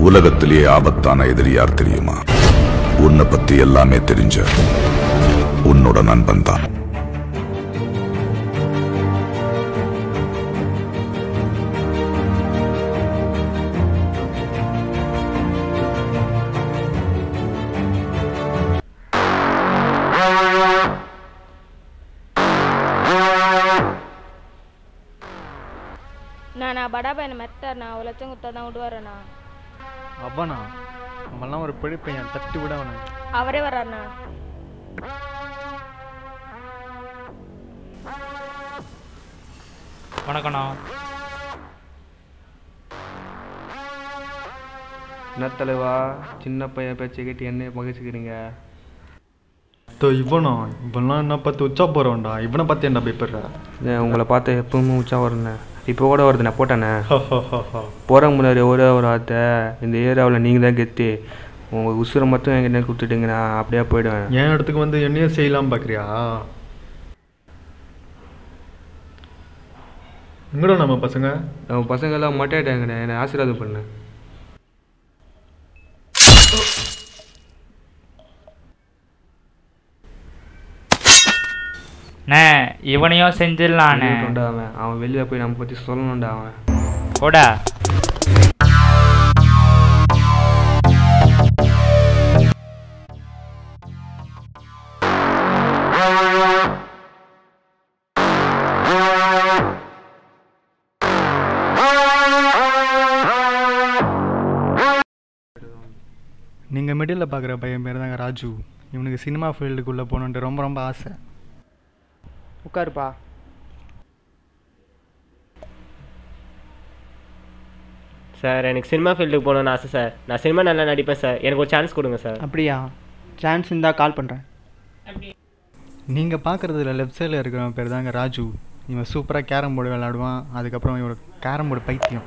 உலகத்திலேயே ஆபத்தான எதிரி யார் தெரியுமா? உன்னை பத்தி எல்லாமே தெரிஞ்ச உன்னோட நண்பன் தான். நான் நான் படா மெத்தார் நான் ஒரு லட்சம் கொடுத்தா தான் விடுவாரண்ணா அவனா? அவன்லாம் ஒரு பிழைப்பையன் தட்டி விட அவனை. அவரே வர்றாருண்ணா. வணக்கண்ணா என்ன தலைவா? சின்ன பையன் பேச்சை கேட்டு என்ன மகிழ்ச்சிக்கிறீங்க? தோ இவனா? இவன்லாம் என்ன பார்த்து உச்சா போகிறவன்டா இவனை பார்த்து என்ன பயப்படுற? உங்களை பார்த்து எப்பவுமே உச்சா வருண்ணே இப்போ கூட வருதுண்ணே போட்டேண்ணே போகிறவங்க முன்னாடி ஒரே ஒரு வார்த்தை இந்த ஏரியாவில் நீங்கள் தான் கெத்து உங்கள் உசுரை மட்டும் என்கிட்ட கொடுத்துட்டீங்கண்ணா அப்படியே போயிடுவேன். என் இடத்துக்கு வந்து என்னையே செய்யலாம் பார்க்குறியா எங்கடா நம்ம பசங்க. நம்ம பசங்கள்லாம் மட்டையாட்டாங்கண்ணே என்னை ஆசீர்வாதம் பண்ணு. அண்ணே இவனையும் செஞ்சிடலாண்ணே அவன். அவன் வெளியில் போய் நம்ம பற்றி சொல்லணும்டா அவன். போடா. நீங்கள் மிடில் பார்க்குற பையன் பேர் தாங்க ராஜு. இவனுக்கு சினிமா ஃபீல்டுக்குள்ளே போகணுன்ட்டு ரொம்ப ரொம்ப ஆசை. உட்காருப்பா சார் எனக்கு சினிமா ஃபீல்டுக்கு போகணும்னு ஆசை சார். நான் சினிமா நல்லா நடிப்பேன் சார். எனக்கு ஒரு சான்ஸ் கொடுங்க சார். அப்படியா? சான்ஸ் இருந்தால் கால் பண்ணுறேன் நீங்கள் பார்க்குறதுல லெஃப்ட் சைடில் இருக்கிறவன் பேர் தாங்க ராஜு. இவன் சூப்பராக கேரம் போர்டு விளையாடுவான். அதுக்கப்புறம் இவனோட கேரம் போர்டு பைத்தியம்.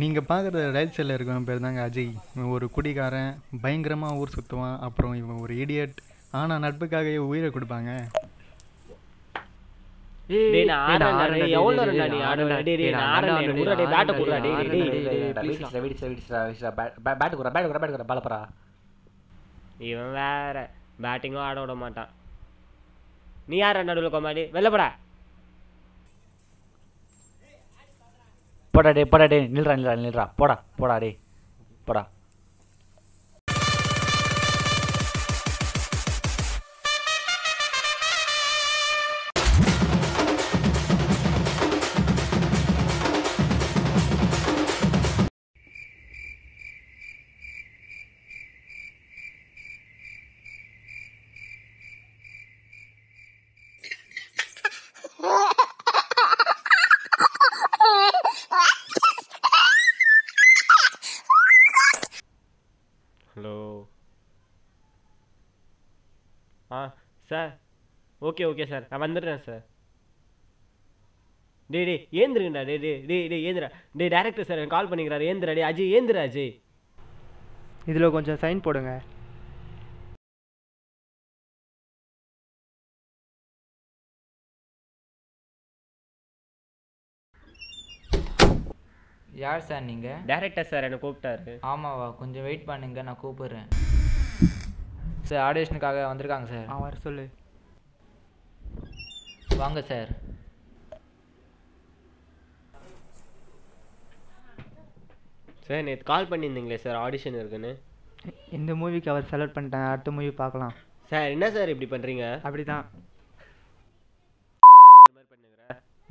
நீங்கள் பார்க்குறது ரைட் சைடில் இருக்கிறவன் பேர் தாங்க அஜய். இவன் ஒரு குடிகாரன் பயங்கரமாக ஊர் சுற்றுவான் அப்புறம் இவன் ஒரு இடியட் ஆனால் நட்புக்காகவே உயிரை கொடுப்பாங்க. இவன் வேற. பேட்டிங்கும் ஆட விட மாட்டான். நீ யார நடுவில் கோமாடி வெளில போடா. போடா டே போடா டே நில்றா நில்றா நில்றா. போடா போடா டே போடா. Okay okay sir. நான் வந்துடுறேன் சார். டேய் டேய் ஏந்திருங்கடா. டேய் டேய் டேய் டேய் ஏந்திரா. டேய் டேரக்டர் சார் கால் பண்ணிக்கிறாரு. ஏந்திரா டேய் அஜய் ஏந்திரா அஜய். இதில் கொஞ்சம் சைன் போடுங்க. யார் சார் நீங்கள் டேரக்டர் சார் என்னை கூப்பிட்டாரு. ஆமாவா. கொஞ்சம் வெயிட் பண்ணுங்க நான் கூப்பிடுறேன். சார் ஆடிஷனுக்காக வந்திருக்காங்க சார் அவன் வர சொல்லு. வாங்க சார். சார் நேற்று கால் பண்ணியிருந்தீங்களே சார் ஆடிஷன் இருக்குன்னு? இந்த மூவிக்கு அவர் செலக்ட் பண்ணிட்டேன் அடுத்த மூவி பார்க்கலாம். சார் என்ன சார் இப்படி பண்ணுறீங்க அப்படி தான்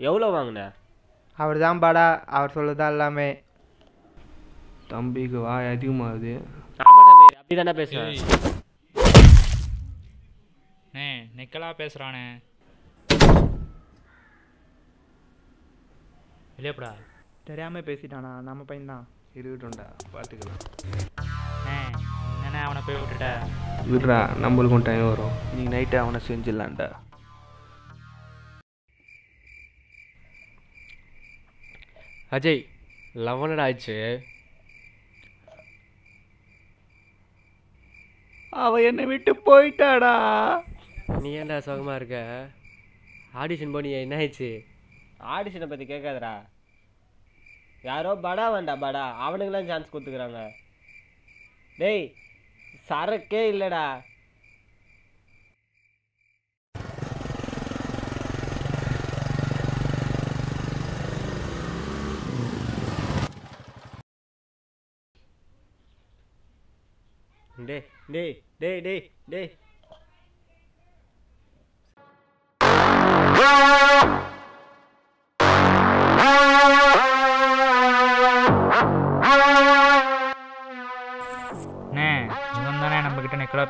எவ்வளோ வாங்கின? அவர் தான் பாடா அவர் சொல்லுதான் எல்லாமே. தம்பிக்கு வாய் அதிகமாகுது. அப்படி தானே பேசுகிறேன் நிக்கலா பேசுகிறானே இல்லையாப்படா தெரியாமல் பேசிட்டானா? நம்ம பையன் தான் இருக்கட்டும்டா பார்த்துக்கலாம் அண்ணே என்னண்ணே அவனை போய் விட்டுட்ட? விட்றா நம்மளுக்கும் டைம் வரும். இன்னைக்கு நைட்டு அவனை செஞ்சிடலான்டா அஜய் லெவனட் ஆயிடுச்சு. அவ என்னை விட்டு போயிட்டாடா. நீ ஏன்டா சுகமாக இருக்க? ஆடிஷன் போனியே என்ன ஆயிடுச்சு? ஆடிஷனை பற்றி கேட்காதடா. யாரோ படா வேண்டா படா. அவனுங்களாம் சான்ஸ் கொடுத்துக்கிறாங்க. டேய் சரக்கே இல்லைடா. டேய் டே டேய் டே டேய்.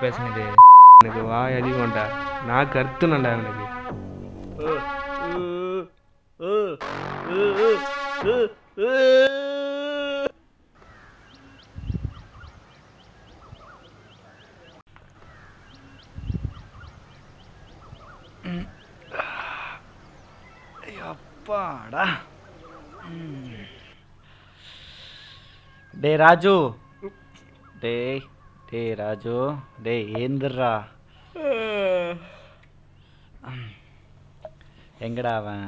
பேசுனது. எனக்கு வாய் அதிகம்டா. நான் கருத்துனடா எனக்கு. அப்பாடா டேய் ராஜு. டேய். டேய் ராஜு டேய் ஏந்திரா எங்கடா அவன்?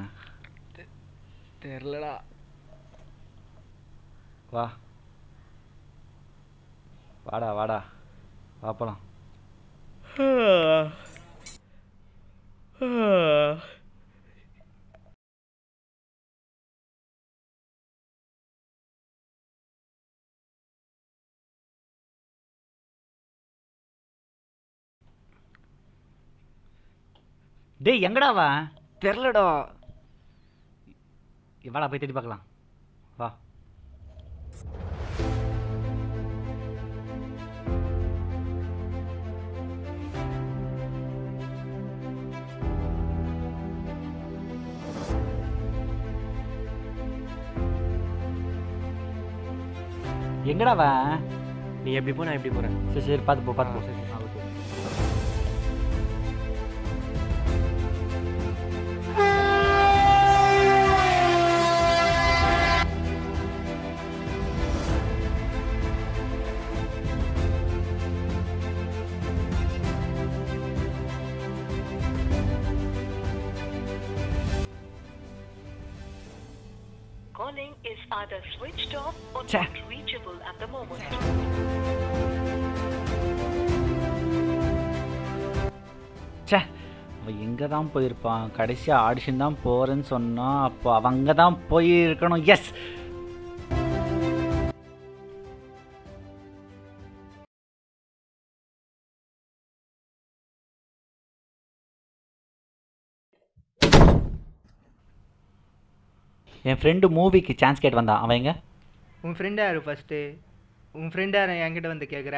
தெரிலடா. வா. வாடா வாடா. பாப்பலாம் டேய் எங்கடா அவன் தெரிலடா. வாடா போய் தேடி பார்க்கலாம். வா. எங்கடா அவன் நீ எப்படி போ நான் எப்படி போகிறேன் சரி சரி பார்த்து போ பார்த்து போ. Calling not reachable at the moment. ச்சே அவன் எங்கே தான் போயிருப்பான்? கடைசியாக ஆடிஷன் தான் போகிறேன்னு சொன்னான் அப்போ அவங்க தான் போயிருக்கணும். எஸ் என் ஃப்ரெண்டு மூவிக்கு சான்ஸ் கேட்டு வந்தான். அவன் எங்க? உன் ஃப்ரெண்ட் யாரு ஃபஸ்ட்டு உன் ஃப்ரெண்ட் யார் என்கிட்ட வந்து கேட்குற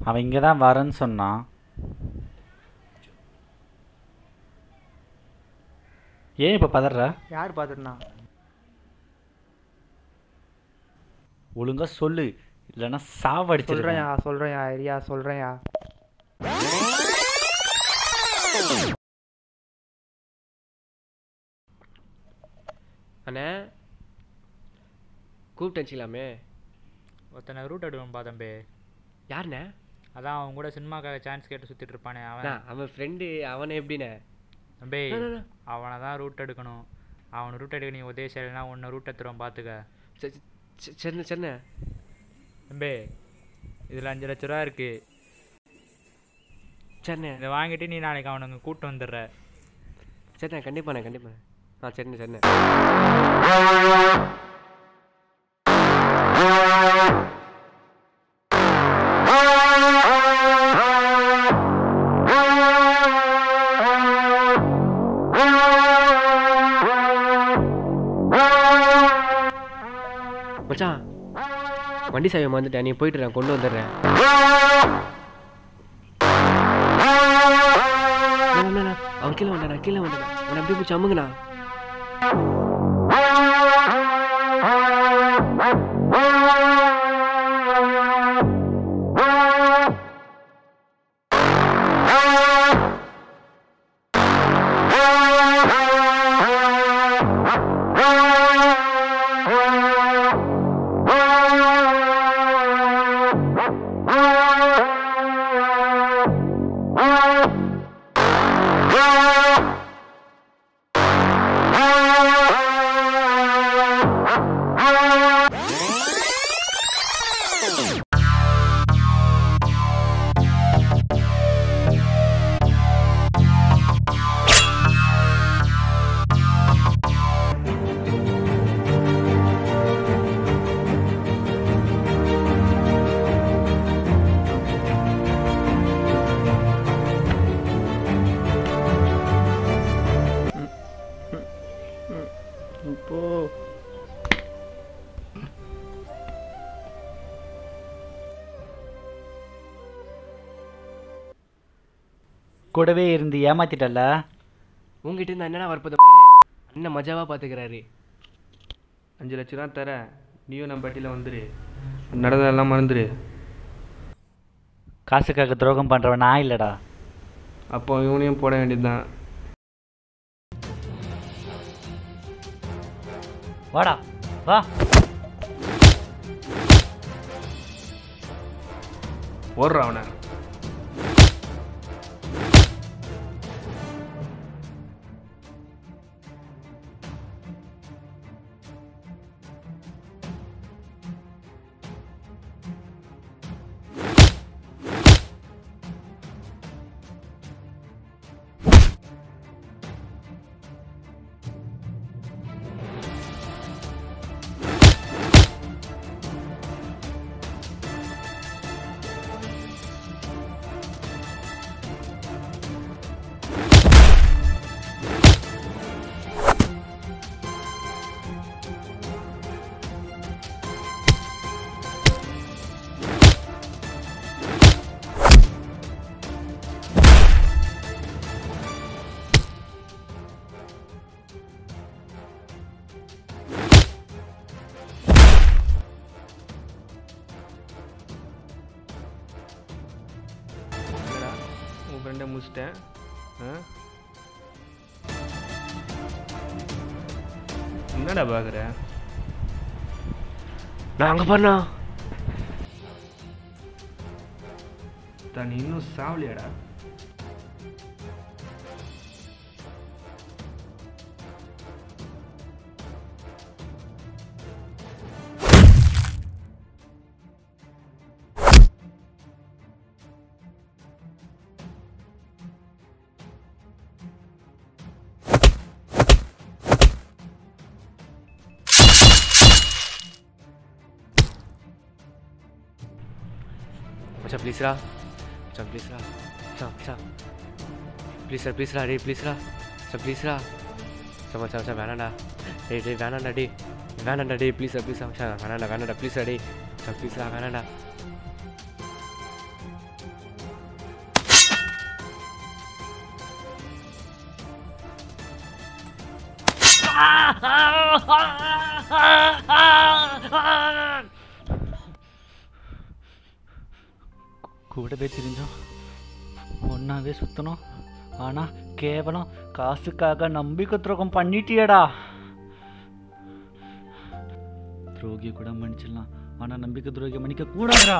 அவன் இங்கே தான் வரேன்னு சொன்னான். ஏன் இப்போ பதற? யார் பார்த்துருந்தா ஒழுங்கா சொல்லு. இல்லைன்னா சாவடிச்சிருக்கேன் சொல்கிறேன்யா சொல்கிறேன்யா ஐயா சொல்கிறேன்யா அண்ணே. கூப்பிட்டு வச்சுக்கலாமே ஒருத்தனை ரூட் எடுக்கணும் தம்பி. யாருண்ணே? அதான் அவன் கூட சினிமாக்காக சான்ஸ் கேட்டு சுற்றிட்டு இருப்பானே அவன். அவன் ஃப்ரெண்டு அவனை எப்படிண்ணே? தம்பி. அவனை தான் ரூட் எடுக்கணும். அவனை ரூட் எடுக்க நீ உதவி செய்யலைன்னா உன்னை ரூட் எடுத்துருவான் பார்த்துக்க சரி சரி, சரிண்ணே சரிண்ணே. தம்பி இதில் அஞ்சு லட்ச ரூபா இருக்கு. சரிண்ணே. இதை வாங்கிட்டு நீ நாளைக்கு அவனுங்க கூட்டு வந்துடுற. சரிண்ணே கண்டிப்பாண்ணே கண்டிப்பாண்ணே. ஆ சென்னை சென்னை. மச்சான் வண்டி சாவியை வந்துட்டேன் நீ போயிட்டு கொண்டு வந்துடுறேன். அவன் கீழே வந்தானா கீழே வந்தானா. அவன் அப்படியே பிடிச்சி அமுங்கண்ணா Oh, my God. கூடவே இருந்து ஏமாத்திட்டல்ல? உங்ககிட்ட இருந்து என்னடா வரப்போது அண்ணன் மஜாவாக பார்த்துக்கிறாரு அஞ்சு லட்சம் தான் தரேன். நீயும் நம்ம பட்டியில் வந்துரு. நடந்ததெல்லாம் மறந்துரு. காசுக்காக துரோகம் பண்ணுறவன் நான் இல்லைடா. அப்போ இவனையும் போட வேண்டியதுதான். வாடா வா. ஓடுறா அவனை. ஃப்ரெண்டை முடிச்சிட்டேன். என்னடா பார்க்குற நான் அங்கே பண்ணா? தான் இன்னும் சாவலியாடா? மச்சான் ப்ளீஸ்ரா மச்சான் ப்ளீஸ்ரா மச்சான் மச்சான் ப்ளீஸ்ரா ப்ளீஸ்ரா டேய் ப்ளீஸ்ரா மச்சான் ப்ளீஸ்ரா மச்சான் மச்சான் மச்சான் வேணாண்டா டேய் டேய் வேணாண்டா டேய் வேணாண்டா டேய் ப்ளீஸ்ரா ப்ளீஸ்ரா மச்சான் வேணாண்டா வேணாண்டா ப்ளீஸ்ரா டேய் மச்சான் ப்ளீஸ்ரா கூட போய் தெரிஞ்சோம். ஒன்றாவே சுற்றணும் ஆனால் கேவலம் காசுக்காக நம்பிக்கை துரோகம் பண்ணிட்டியடா. துரோகி கூட மன்னிச்சிடலாம். ஆனால் நம்பிக்கை துரோகி மன்னிக்க கூடாதுடா